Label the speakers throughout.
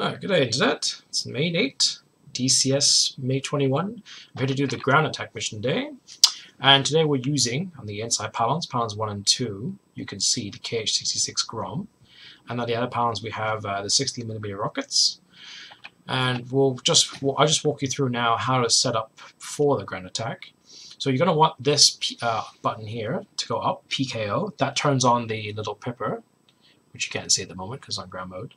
Speaker 1: Alright, good day Internet. It's May 8, DCS MiG-21. I'm here to do the ground attack mission today. And today we're using, on the inside pylons, pylons 1 and 2, you can see the KH-66 Grom. And on the other pylons we have uh, the 60mm rockets. And we'll just, I'll just walk you through now how to set up for the ground attack. So you're going to want this uh, button here to go up, PKO. That turns on the little pipper, which you can't see at the moment because on ground mode.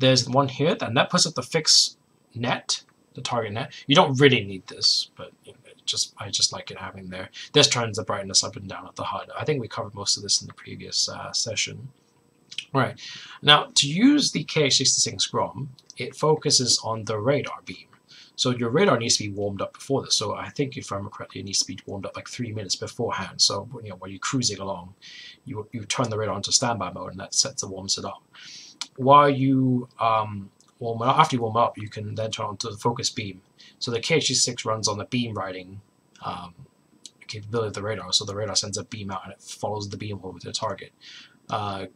Speaker 1: There's one here, and that puts up the fixed net, the target net. You don't really need this, but you know, just I just like it having there. This turns the brightness up and down of the HUD. I think we covered most of this in the previous uh, session. Right, now to use the KH-66 Grom, it focuses on the radar beam. So your radar needs to be warmed up before this. So I think if I remember correctly, it needs to be warmed up like three minutes beforehand. So you know when you're cruising along, you you turn the radar into standby mode, and that sets and warms it up while you um, warm up, after you warm up, you can then turn on to the focus beam. So the KH-66 runs on the beam riding um, capability of the radar, so the radar sends a beam out and it follows the beam over to the target. Uh,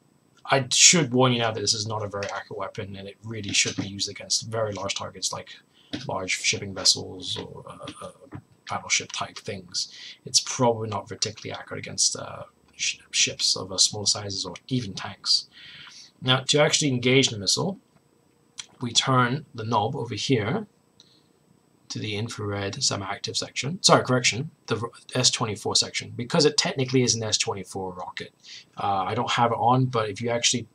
Speaker 1: I should warn you now that this is not a very accurate weapon, and it really should be used against very large targets like large shipping vessels or uh, uh, battleship type things. It's probably not particularly accurate against uh, sh ships of small sizes or even tanks. Now, to actually engage the missile, we turn the knob over here to the infrared semi-active section. Sorry, correction, the S24 section, because it technically is an S24 rocket. Uh, I don't have it on, but if you actually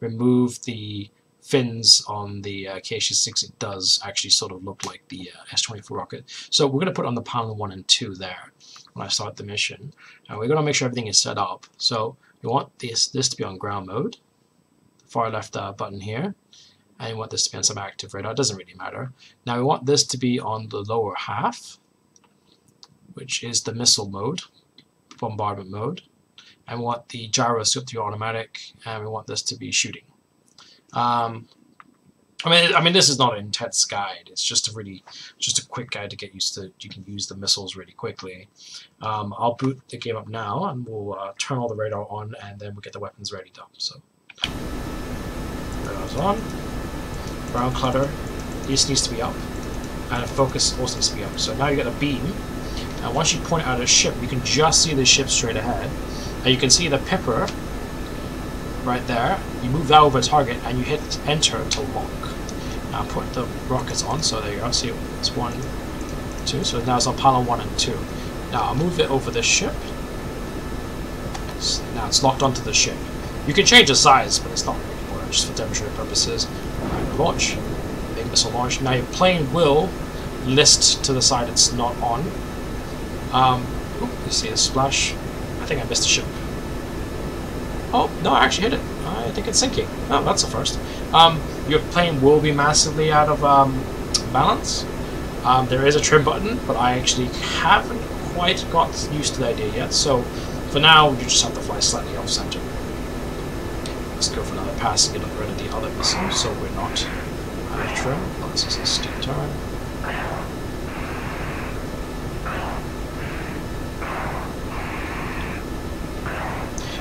Speaker 1: remove the fins on the uh, KH-66, it does actually sort of look like the uh, S24 rocket. So we're going to put on the panel 1 and 2 there when I start the mission. And we're going to make sure everything is set up. So we want this, this to be on ground mode far left uh, button here and we want this to be on some active radar, it doesn't really matter. Now we want this to be on the lower half, which is the missile mode, bombardment mode, and we want the gyroscope to be automatic, and we want this to be shooting. Um, I mean, I mean, this is not an intense guide. It's just a really, just a quick guide to get used to. You can use the missiles really quickly. Um, I'll boot the game up now, and we'll uh, turn all the radar on, and then we'll get the weapons ready up. So goes on. Ground clutter. This needs to be up. And focus also needs to be up. So now you get a beam. And once you point out a ship, you can just see the ship straight ahead. And you can see the pipper right there. You move that over target and you hit enter to lock. Now put the rockets on. So there you go. See, it's one, two. So now it's on pylon one and two. Now I'll move it over the ship. Now it's locked onto the ship. You can change the size, but it's not just for demonstrative purposes. Right, launch. Big missile launch. Now your plane will list to the side it's not on. Um, ooh, you see a splash. I think I missed a ship. Oh, no, I actually hit it. I think it's sinking. Oh, that's the first. Um, your plane will be massively out of um, balance. Um, there is a trim button, but I actually haven't quite got used to the idea yet. So for now, you just have to fly slightly off center. Let's go for another pass and get rid of the other missile so we're not uh, trim. Oh, this is a steep turn.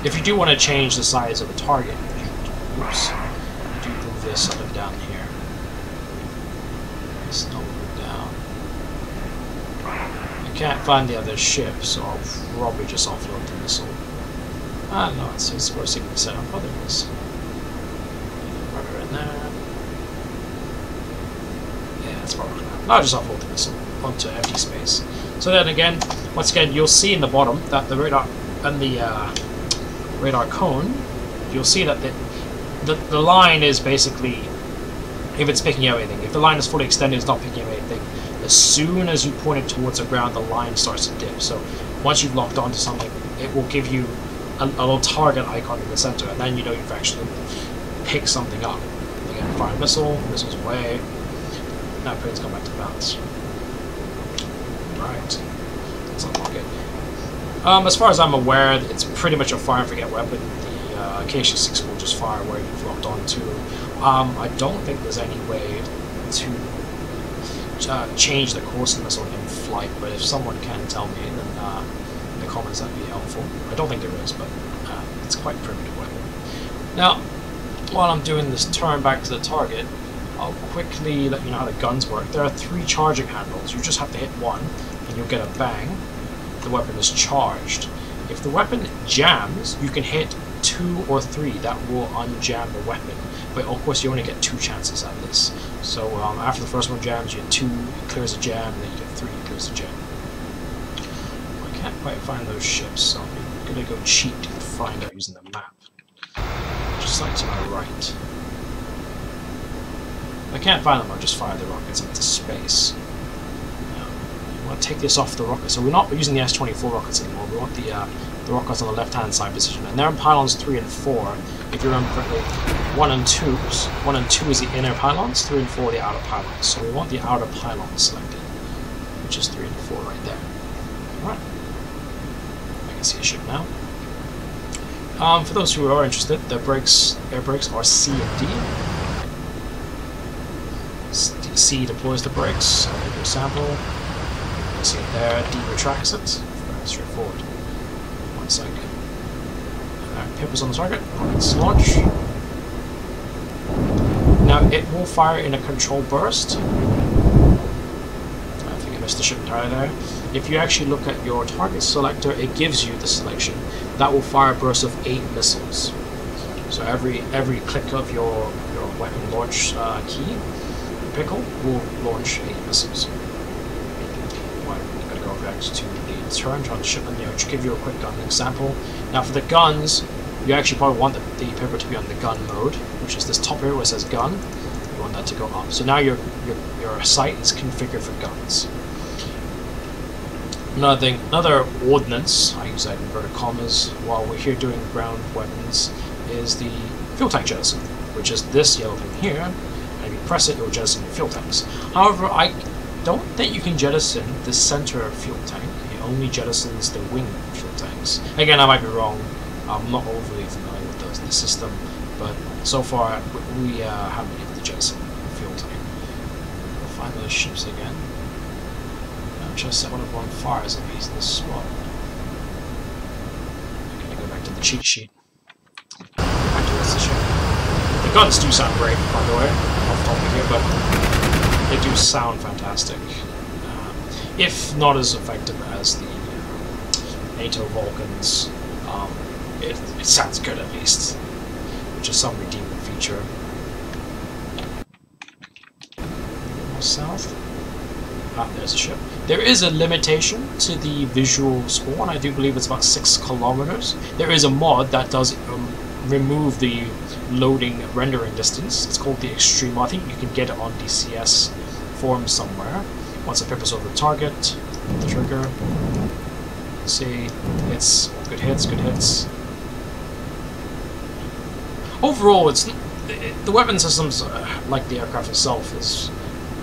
Speaker 1: If you do want to change the size of the target, you, oops, you do move this up and down here. It's not down. I can't find the other ship, so I'll probably just offload the missile. Ah, no, it's, up. Oh, there it is. Rudder in there. Yeah, it's probably not. I'll just offload missile onto empty space. So then again, once again, you'll see in the bottom that the radar and the uh, radar cone, you'll see that the, the, the line is basically, if it's picking up anything, if the line is fully extended, it's not picking up anything. As soon as you point it towards the ground, the line starts to dip. So once you've locked onto something, it will give you a, a, little target icon in the center, and then you know you've actually picked something up. Again, fire missile, missile's away. Now come back to balance. Right. Let's unlock it. Um, as far as I'm aware, it's pretty much a fire and forget weapon. The uh, KH-66 will just fire where you've locked onto. Um, I don't think there's any way to uh, change the course of the missile in flight, but if someone can tell me, then uh, comments, that'd be helpful. I don't think there is, but uh, it's quite primitive weapon. Now, while I'm doing this turn back to the target, I'll quickly let you know how the guns work. There are three charging handles. You just have to hit one, and you'll get a bang. The weapon is charged. If the weapon jams, you can hit two or three. That will unjam the weapon. But of course, you only get two chances at this. So um, after the first one jams, you get two, it clears a jam, and then you get three, it clears a jam. I can't quite find those ships, so I'm gonna go cheat and find out using the map. Just like to my right. If I can't find them, I'll just fire the rockets into space. You want to take this off the rocket. So we're not using the S-24 rockets anymore. We want the uh, the rockets on the left-hand side position. And they're in pylons 3 and 4, if you remember correctly. 1 and 2, 1 and 2 is the inner pylons, 3 and 4 the outer pylons. So we want the outer pylons selected, which is 3 and 4 right there. Can see a ship now. Um, for those who are interested, the brakes, air brakes are C and D. C deploys the brakes, I'll give you see it there, D retracts it. Very straightforward. One second. Alright, is on the target. Let's launch. Now it will fire in a control burst. The ship entirely there. If you actually look at your target selector, it gives you the selection. That will fire a burst of eight missiles. So every every click of your, your weapon launch uh, key Pickle will launch eight missiles. Well, I'm going to go back to the turret on the ship and you to give you a quick gun example. Now for the guns, you actually probably want the, the pipper to be on the gun mode, which is this top here where it says gun. You want that to go up. So now your, your, your sight is configured for guns. Another thing, another I use that in inverted commas, while we're here doing ground weapons, is the fuel tank jettison, which is this yellow thing here, if you press it, it will jettison your fuel tanks. However, I don't think you can jettison the center fuel tank. It only jettisons the wing fuel tanks. Again, I might be wrong. I'm not overly familiar with the, the system, but so far we uh, haven't able to jettison the fuel tank. We'll find those ships again. I'm trying to set one of on fire as if he's the spot. I'm gonna go back to the cheat sheet. Back to the guns do sound great, by the way, off topic here, but they do sound fantastic. Um, if not as effective as the uh, NATO Vulcans, um, it, it sounds good at least, which is some redeeming feature. South. Ah, there's a ship. There is a limitation to the visual spawn. I do believe it's about six kilometers. There is a mod that does um, remove the loading rendering distance. It's called the Extreme. I think you can get it on DCS form somewhere. Once the pipper's over the target, the trigger. See, it's good hits, good hits. Overall, it's the weapon systems, uh, like the aircraft itself, is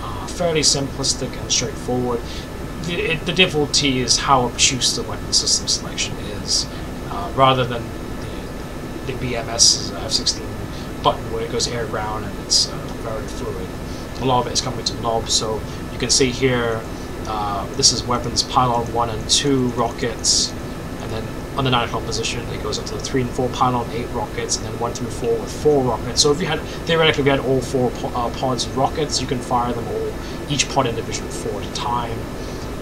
Speaker 1: uh, fairly simplistic and straightforward. The, it, the difficulty is how obtuse the weapon system selection is, uh, rather than the, the BMS F-16 button where it goes air ground and it's uh, very fluid. A lot of it is coming to knob, so you can see here uh, this is weapons pylon 1 and 2 rockets, and then on the 9 o'clock position it goes up to the 3 and 4 pylon 8 rockets, and then 1 through 4 with 4 rockets. So if you had, theoretically, if you had all 4 po uh, pods of rockets, you can fire them all, each pod individually 4 at a time.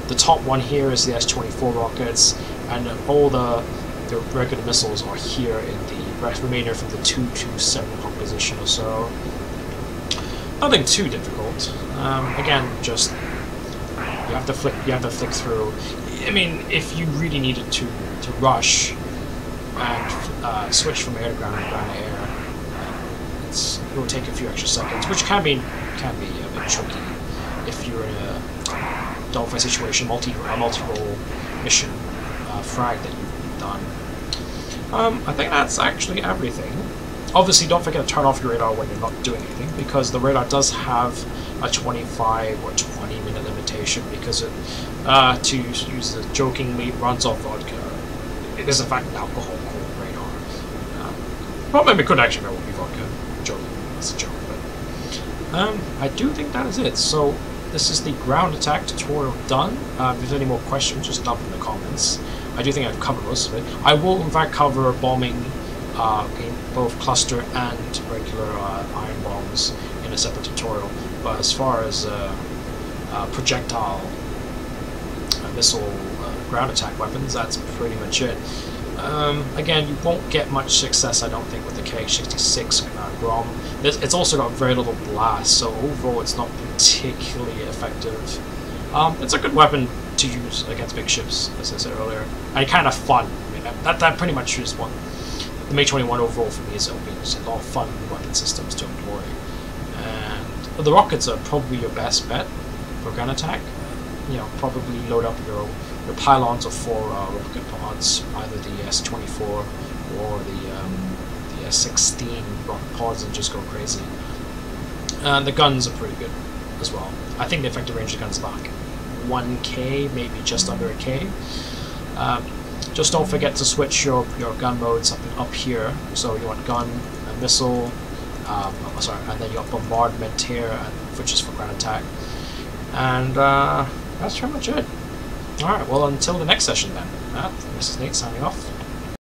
Speaker 1: The top one here is the S-24 rockets, and all the, the regular missiles are here in the remainder from the 2 to 7 o'clock position or so. Nothing too difficult. Um, again, just you have to flick. You have to flick through. I mean, if you really needed to to rush and uh, switch from air to ground and ground to air, it will take a few extra seconds, which can be can be a bit tricky if you're in a dogfight situation, multi a multi-role mission uh, frag that you've done. Um, I think that's actually everything. Obviously, don't forget to turn off your radar when you're not doing anything, because the radar does have a 25 or 20 minute limitation, because it, uh, to use the joking, jokingly, runs off vodka. It is in fact an alcohol called radar. Um, well, maybe it could actually be vodka. Joking, that's a joke, but... Um, I do think that is it. So, this is the ground attack tutorial done. Uh, if there's any more questions, just dump in the comments. I do think I've covered most of it. I will, in fact, cover bombing uh, in both cluster and regular uh, iron bombs in a separate tutorial. But as far as uh, uh, projectile, uh, missile, ground attack weapons, that's pretty much it. Um, again, you won't get much success, I don't think, with the KH-66 uh, Grom. It's also got very little blast, so overall it's not particularly effective. Um, it's a good weapon to use against big ships, as I said earlier, and kind of fun. I mean, that, that pretty much is what the MiG-21 overall for me is a lot of fun weapon systems to employ. And the rockets are probably your best bet for gun attack. You know, probably load up your your pylons of four uh, rocket pods, either the S-24 or the um, the S-16 rocket pods, and just go crazy. And the guns are pretty good as well. I think the effective range of the guns is like 1k, maybe just under a k. Um, just don't forget to switch your, your gun modes up, up here. So you want gun, and missile, um, oh, sorry, and then you got bombardment here, which is for ground attack. And uh, that's pretty much it. Alright, well until the next session then. Uh, this is Nate signing off.